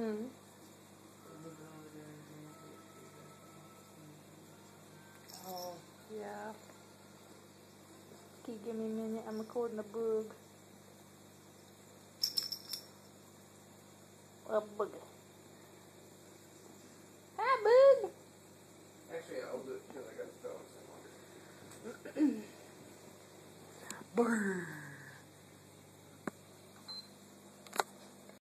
Hmm. Oh, yeah. Keep give me a minute. I'm recording a boog. A boog. Hi, boog. Actually, I'll do it because I got the phone. Burn.